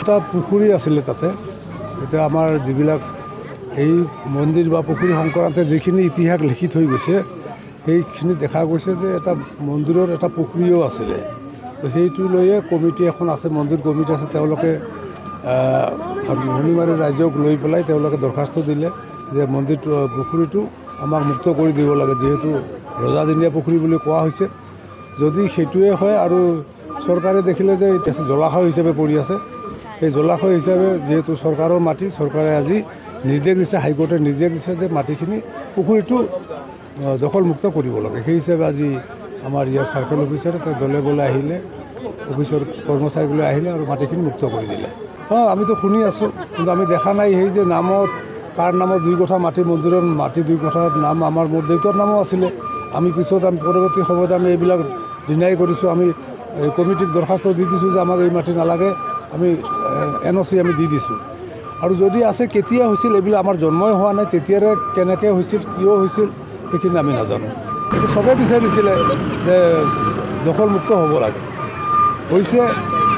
এটা পুখুৰী আছিলে তাতে। এতিয়া আমাৰ যিবিলাক এই মন্দিৰ বা পুখুৰী সংক্ৰান্তে যিখিনি ইতিহাস লিখি থৈ গৈছে সেইখিনি দেখা গৈছে যে এটা মন্দিৰৰ এটা পুখুৰীও আছিলে। তো সেইটো লৈয়ে কমিটি এখন আছে মন্দিৰ কমিটি আছে তেওঁলোকে ভনীমাৰী ৰাইজক লৈ পেলাই তেওঁলোকে দৰখাস্ত দিলে যে মন্দিৰটো পুখুৰীটো আমাক মুক্ত কৰি দিব লাগে যিহেতু ৰজাদিনীয়া পুখুৰী বুলি কোৱা হৈছে। যদি সেইটোৱে হয় আৰু চৰকাৰে দেখিলে যে জলাশয় হিচাপে পৰি আছে সেই জলাশয় হিচাপে যিহেতু চৰকাৰৰ মাটি চৰকাৰে আজি নিৰ্দেশ দিছে হাইকোৰ্টে নিৰ্দেশ দিছে যে মাটিখিনি পুখুৰীটো দখলমুক্ত কৰিব লাগে। সেই হিচাপে আজি আমাৰ ইয়াৰ চাৰ্কেল অফিচাৰে তেওঁ দলে বলে আহিলে অফিচৰ কৰ্মচাৰীবিলাক আহিলে আৰু মাটিখিনি মুক্ত কৰি দিলে। অঁ আমিতো শুনি আছোঁ কিন্তু আমি দেখা নাই সেই যে নামত কাৰ নামত দুই কথা মাটি মন্দিৰৰ মাটি দুই কথাৰ নাম আমাৰ মোৰ দেউতাৰ নামো আছিলে। আমি পিছত আমি পৰৱৰ্তী সময়ত আমি এইবিলাক ডিনাই কৰিছোঁ। আমি কমিটিক দৰখাস্ত দি দিছোঁ যে আমাক এই মাটি নালাগে। আমি এন অ' চি আমি দি দিছোঁ। আৰু যদি আছে কেতিয়া হৈছিল এইবিলাক আমাৰ জন্মই হোৱা নাই তেতিয়াৰে কেনেকৈ হৈছিল কিয় হৈছিল সেইখিনি আমি নাজানো। কিন্তু চবেই বিচাৰিছিলে যে দখলমুক্ত হ'ব লাগে। হৈছে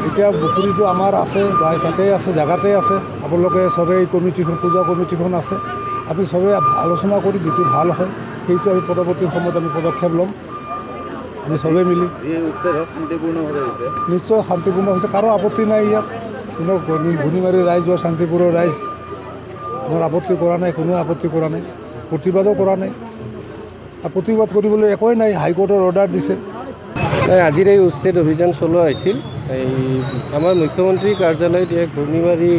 এতিয়া পুখুৰীটো আমাৰ আছে বা তাতেই আছে জেগাতেই আছে। আপোনালোকে চবেই কমিটিখন পূজা কমিটিখন আছে। আমি চবেই আলোচনা কৰি যিটো ভাল হয় সেইটো আমি পৰৱৰ্তী সময়ত আমি পদক্ষেপ ল'ম। আমি চবেই মিলি। এই নিশ্চয় শান্তিপূৰ্ণ হৈছে কাৰো আপত্তি নাই ইয়াত। কোনো ভূনিমাৰী ৰাইজ বা শান্তিপুৰৰ ৰাইজ। আমাৰ আপত্তি কৰা নাই কোনো আপত্তি কৰা নাই প্ৰতিবাদো কৰা নাই। আৰু প্ৰতিবাদ কৰিবলৈ একোৱেই নাই হাইকোৰ্টৰ অৰ্ডাৰ দিছে। আজিৰ এই উচ্ছেদ অভিযান চলোৱা হৈছিল এই আমাৰ মুখ্যমন্ত্ৰী কাৰ্যালয়ত এই ঘূৰ্ণিমাৰী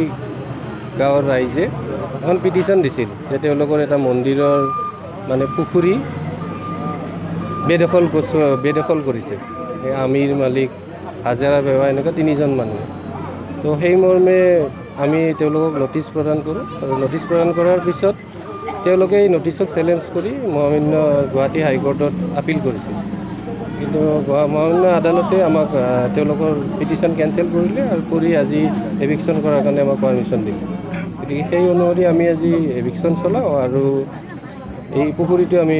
গাঁৱৰ ৰাইজে এখন পিটিশ্যন দিছিল যে তেওঁলোকৰ এটা মন্দিৰৰ মানে পুখুৰী বেদখল বেদখল কৰিছে। আমিৰ মালিক হাজাৰা বেৱা এনেকুৱা তিনিজন মানুহ। তো সেই মৰ্মে আমি তেওঁলোকক নটিচ প্ৰদান কৰোঁ। আৰু নটিচ প্ৰদান কৰাৰ পিছত তেওঁলোকে এই নটিচক চেলেঞ্জ কৰি মহামান্য গুৱাহাটী হাইকোৰ্টত আপিল কৰিছিল কিন্তু মহামান্য আদালতে আমাক তেওঁলোকৰ পিটিশ্যন কেঞ্চেল কৰিলে আৰু কৰি আজি এভিকশ্যন কৰাৰ কাৰণে আমাক পাৰ্মিশ্যন দিলে। গতিকে সেই অনুসৰি আমি আজি এভিকশ্যন চলাওঁ আৰু এই পুখুৰীটো আমি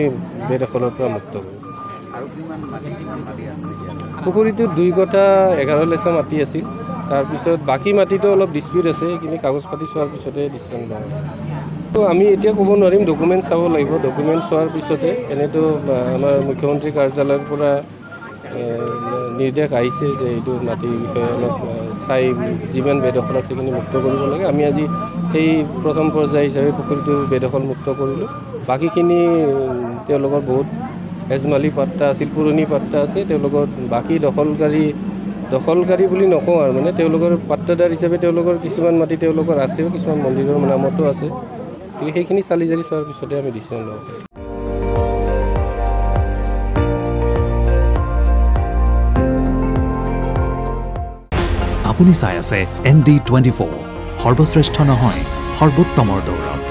বেদখলৰ পৰা মুক্ত কৰোঁ। পুখুৰীটোত দুই কঠা এঘাৰ লেচা মাটি আছিল। তাৰপিছত বাকী মাটিটো অলপ ডিস্পিউট আছে সেইখিনি কাগজ পাতি চোৱাৰ পিছতে ডিচিশ্যন লওঁ। তো আমি এতিয়া ক'ব নোৱাৰিম ডকুমেণ্ট চাব লাগিব। ডকুমেণ্ট চোৱাৰ পিছতে এনেতো আমাৰ মুখ্যমন্ত্ৰী কাৰ্যালয়ৰ পৰা নিৰ্দেশ আহিছে যে এইটো মাটিৰ বিষয়ে অলপ চাই যিমান বেদখল আছে সেইখিনি মুক্ত কৰিব লাগে। আমি আজি সেই প্ৰথম পৰ্যায় হিচাপে পুখুৰীটো বেদখল মুক্ত কৰিলোঁ। বাকীখিনি তেওঁলোকৰ বহুত এজমালি পাট্টা আছিল পুৰণি পাট্টা আছে। তেওঁলোকৰ বাকী দখলকাৰী দখলকাৰী বুলি নকওঁ আৰু মানে তেওঁলোকৰ পাট্টাদাৰ হিচাপে তেওঁলোকৰ কিছুমান মাটি তেওঁলোকৰ আছেও কিছুমান মন্দিৰৰ নামতো আছে। গতিকে সেইখিনি চালি জাৰি চোৱাৰ পিছতে আমি ডিচিশ্যন পাৰিম আপুনি চাই আছে এন ডি টুৱেণ্টি ফ'ৰ সৰ্বশ্ৰেষ্ঠ নহয় সৰ্বোত্তমৰ দৌৰ